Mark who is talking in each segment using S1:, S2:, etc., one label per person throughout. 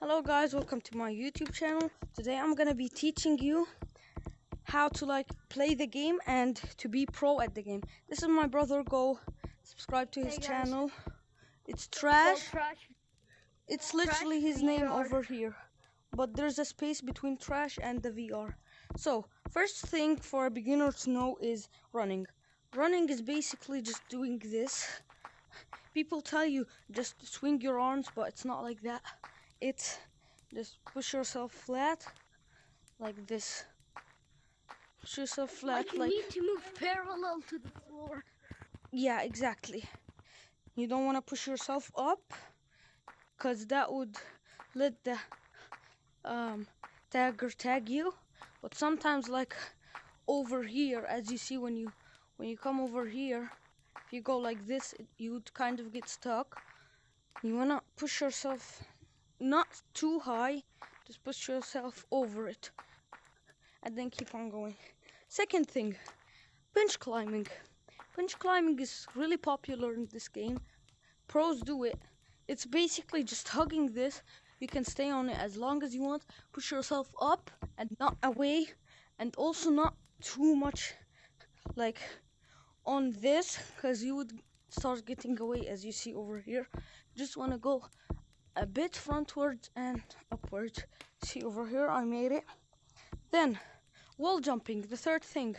S1: Hello guys, welcome to my YouTube channel. Today I'm gonna be teaching you how to like play the game and to be pro at the game. This is my brother Go. Subscribe to his
S2: Hey,
S1: channel. It's trash.
S2: trash.
S1: It's
S2: Trash
S1: literally his name
S2: VR.
S1: over here. But there's a space between trash and the VR. So, first thing for a beginner to know is running. Running is basically just doing this. People tell you just swing your arms, but it's not like that. It's just push yourself flat like this. Push yourself flat
S2: Like you
S1: like
S2: need to move parallel to the floor.
S1: yeah, exactly. You don't want to push yourself up because that would let the um, tagger tag you. But sometimes, like over here, as you see when you when you come over here, if you go like this, it, you would kind of get stuck. You wanna push yourself not too high, just push yourself over it, and then keep on going. Second thing, bench climbing. Bench climbing is really popular in this game. Pros do it. It's basically just hugging this. You can stay on it as long as you want. Push yourself up and not away, and also not too much like on this because you would start getting away as you see over here. Just want to go a bit frontwards and upwards. See over here, I made it. Then, wall jumping, the third thing.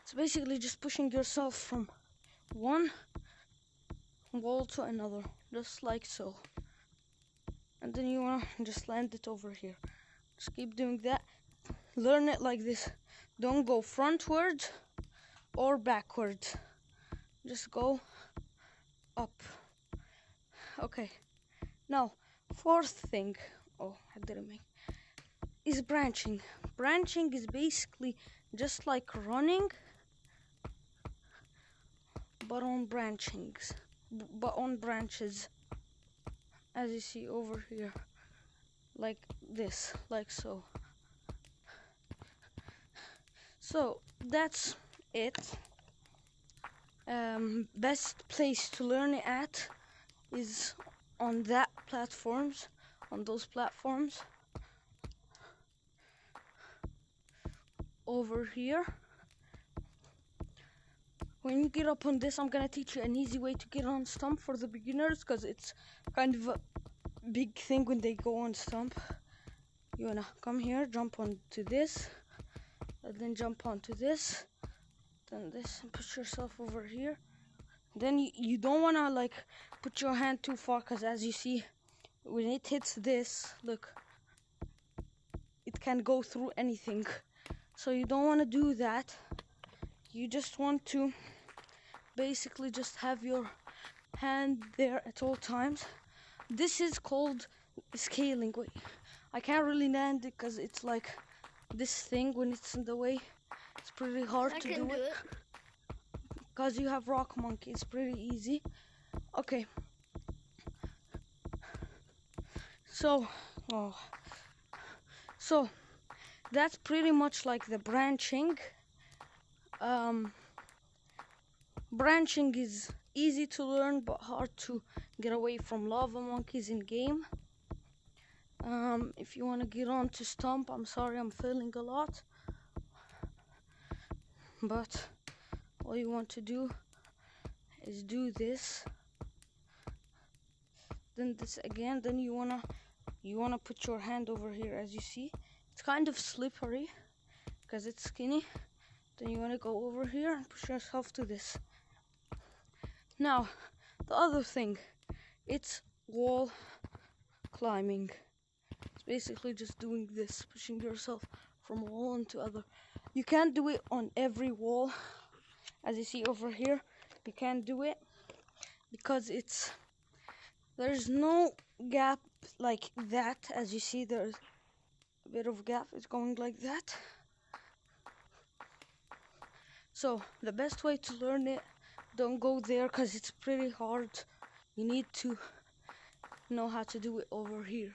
S1: It's basically just pushing yourself from one wall to another, just like so. And then you wanna just land it over here. Just keep doing that. Learn it like this. Don't go frontwards or backwards. Just go up. Okay. Now, fourth thing. Oh, I didn't make. Is branching. Branching is basically just like running, but on branchings, but on branches, as you see over here, like this, like so. So that's it. Um, best place to learn it at is on that platforms, on those platforms. Over here. When you get up on this, I'm gonna teach you an easy way to get on Stump for the beginners because it's kind of a big thing when they go on Stump. You wanna come here, jump onto this, and then jump onto this, then this, and put yourself over here. Then you, you don't wanna like put your hand too far because as you see, when it hits this, look, it can go through anything. So you don't want to do that. You just want to basically just have your hand there at all times. This is called scaling. Wait, I can't really land it because it's like this thing when it's in the way. It's pretty hard
S2: I
S1: to do
S2: do
S1: it
S2: it.
S1: Because you have rock monkey. It's pretty easy. Okay. So, oh, so that's pretty much like the branching. Um, branching is easy to learn but hard to get away from lava monkeys in game. Um, if you want to get on to stomp, I'm sorry, I'm failing a lot. But all you want to do is do this then this again then you wanna you wanna put your hand over here as you see. It's kind of slippery because it's skinny. Then you wanna go over here and push yourself to this. Now the other thing it's wall climbing. It's basically just doing this pushing yourself from one to other. You can't do it on every wall as you see over here you can't do it because it's there's no gap like that. As you see there's a bit of gap. It's going like that. So the best way to learn it don't go there because it's pretty hard. You need to know how to do it over here.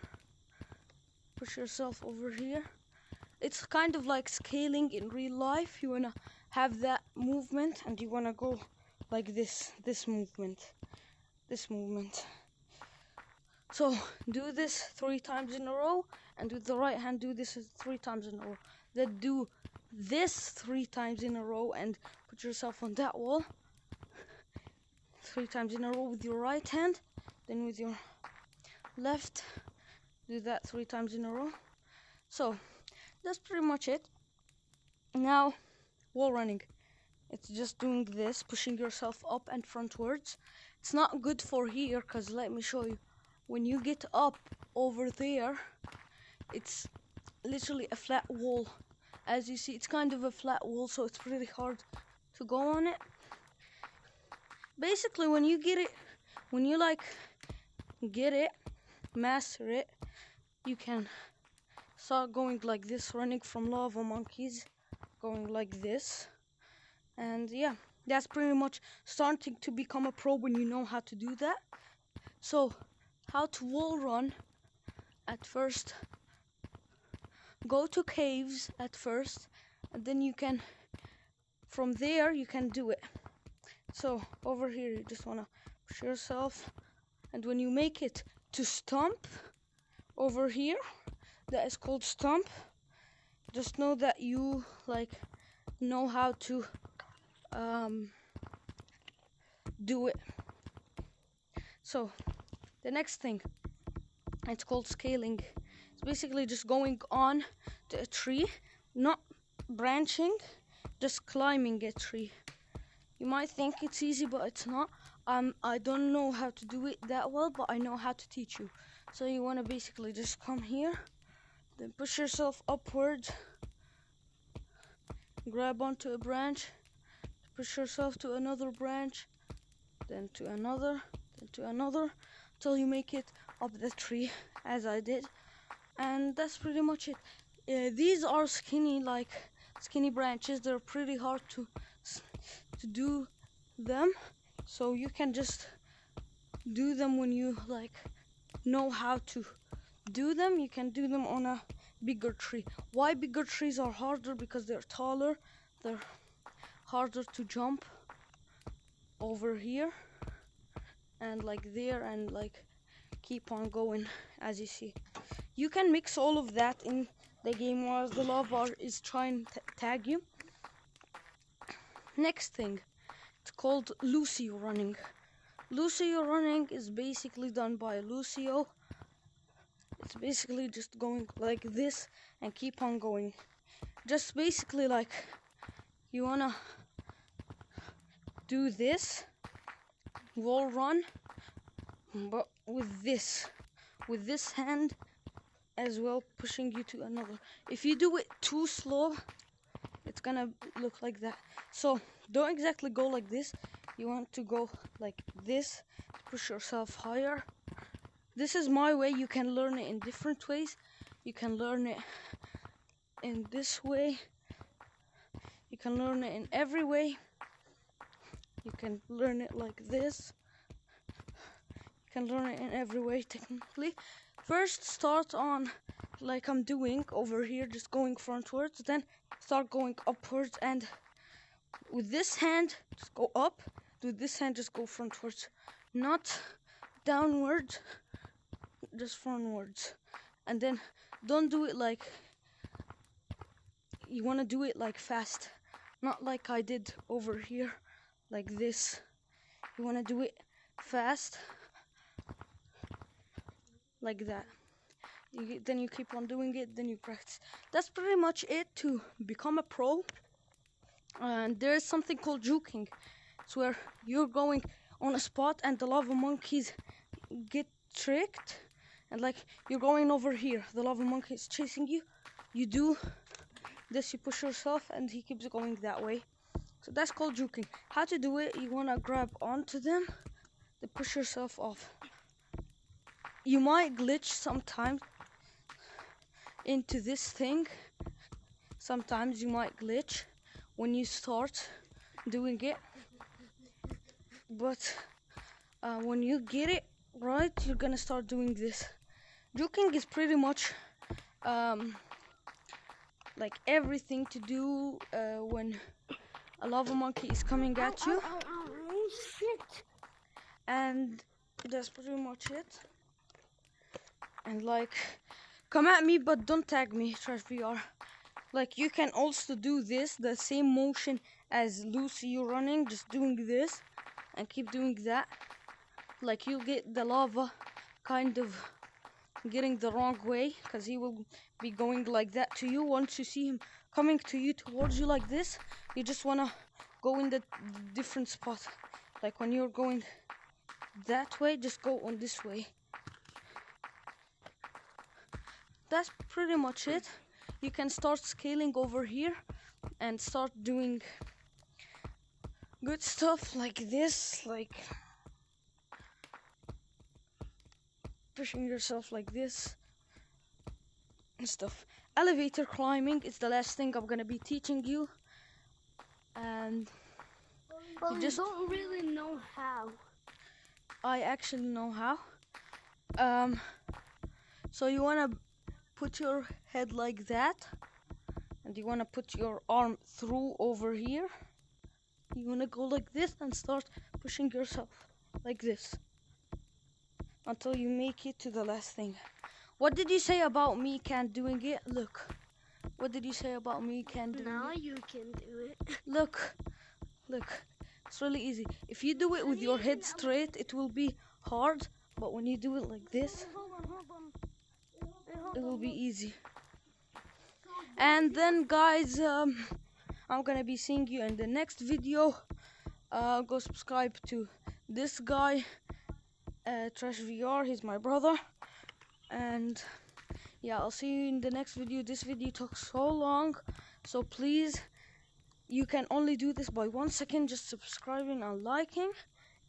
S1: Push yourself over here. It's kind of like scaling in real life. You wanna have that movement and you wanna go like this this movement this movement So do this three times in a row, and with the right hand do this three times in a row. Then do this three times in a row and put yourself on that wall. Three times in a row with your right hand, then with your left, do that three times in a row. So that's pretty much it. Now, wall running. It's just doing this, pushing yourself up and frontwards. It's not good for here, because let me show you. When you get up over there, it's literally a flat wall. As you see, it's kind of a flat wall, so it's pretty hard to go on it. Basically, when you get it, when you like get it, master it, you can start going like this, running from lava monkeys, going like this. And yeah, that's pretty much starting to become a pro when you know how to do that. So, how to wall run at first. Go to caves at first, and then you can, from there, you can do it. So, over here, you just want to push yourself, and when you make it to stump, over here, that is called stump, just know that you, like, know how to um, do it. So, the next thing, it's called scaling. It's basically just going on to a tree, not branching, just climbing a tree. You might think it's easy, but it's not. Um, I don't know how to do it that well, but I know how to teach you. So you want to basically just come here, then push yourself upwards, grab onto a branch, push yourself to another branch, then to another, then to another, till you make it up the tree, as I did. And that's pretty much it. Uh, these are skinny, like skinny branches. They're pretty hard to to do them, so you can just do them when you like know how to do them. You can do them on a bigger tree. Why bigger trees are harder? Because they're taller. They're harder to jump over here and like there and like keep on going as you see you can mix all of that in the game while the lava is trying to tag you next thing it's called lucio running lucio running is basically done by lucio it's basically just going like this and keep on going. Just basically like you wanna do this wall run but with this with this hand as well pushing you to another. If you do it too slow it's gonna look like that. So don't exactly go like this. You want to go like this push yourself higher this is my way. You can learn it in different ways. You can learn it in this way. You can learn it in every way. You can learn it like this. You can learn it in every way technically. First start on like I'm doing over here just going frontwards then start going upwards and with this hand just go up. With this hand just go frontwards. Not downwards just frontwards and then don't do it like you want to do it like fast. Not like I did over here like this. You want to do it fast like that. You, then you keep on doing it then you practice. That's pretty much it to become a pro. And there's something called juking. It's where you're going on a spot and the lava monkeys get tricked and like you're going over here the lava monkey is chasing you you do this you push yourself and he keeps going that way so that's called juking. How to do it, you wanna grab onto them, then push yourself off. You might glitch sometimes into this thing. Sometimes you might glitch when you start doing it. But uh, when you get it right, you're gonna start doing this. Juking is pretty much um, like everything to do uh, when a lava monkey is coming at you.
S2: Ow, ow, shit.
S1: And that's pretty much it. and like come at me but don't tag me trash vr like you can also do this the same motion as lucio running just doing this and keep doing that like you'll get the lava kind of getting the wrong way because he will be going like that to you. Once you see him coming to you towards you like this you just want to go in the different spot. Like when you're going that way just go on this way. That's pretty much it. You can start scaling over here and start doing good stuff like this like pushing yourself like this and stuff elevator climbing is the last thing i'm gonna be teaching you and
S2: But we
S1: just-
S2: don't really know how.
S1: I actually know how. Um, so you wanna put your head like that, and you wanna put your arm through over here. You wanna go like this and start pushing yourself like this until you make it to the last thing. What did you say about me can't doing it? Look. What did you say about me can't doing
S2: Now
S1: it?
S2: you can do it.
S1: Look, look, it's really easy. If you do it with your head straight, it will be hard, but when you do it like this,
S2: Hold on, hold on.
S1: it will be easy. And then, guys, um, I'm gonna be seeing you in the next video. Uh, go subscribe to this guy, uh, Trash VR. He's my brother, and yeah, I'll see you in the next video. This video took so long, so please, you can only do this by one second, just subscribing and liking.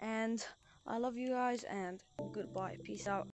S1: And I love you guys, and goodbye. Peace out.